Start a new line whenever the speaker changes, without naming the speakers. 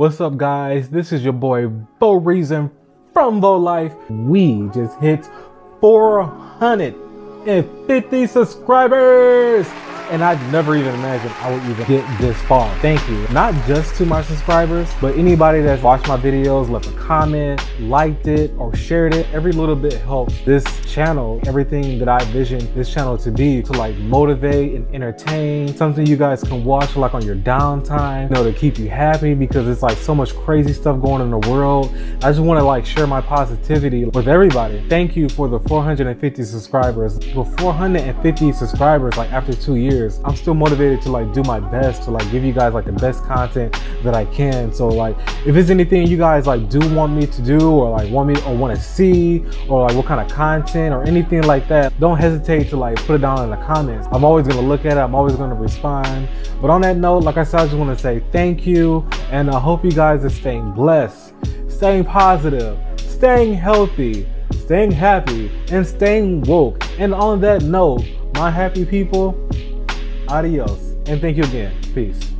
What's up, guys? This is your boy VoReason from VoLife. We just hit 450 subscribers and I never even imagined I would even get this far. Thank you. Not just to my subscribers, but anybody that's watched my videos, left a comment, liked it, or shared it. Every little bit helps this channel, everything that I vision this channel to be, to like motivate and entertain, something you guys can watch like on your downtime, you know, to keep you happy because it's like so much crazy stuff going on in the world. I just want to like share my positivity with everybody. Thank you for the 450 subscribers. For 450 subscribers, like after two years, years, I'm still motivated to like do my best to like give you guys like the best content that I can. So like if it's anything you guys like do want me to do or like want me or want to see or like what kind of content or anything like that, don't hesitate to like put it down in the comments. I'm always gonna look at it, I'm always gonna respond. But on that note, like I said, I just wanna say thank you and I hope you guys are staying blessed, staying positive, staying healthy, staying happy, and staying woke. And on that note, my happy people, Adios. And thank you again. Peace.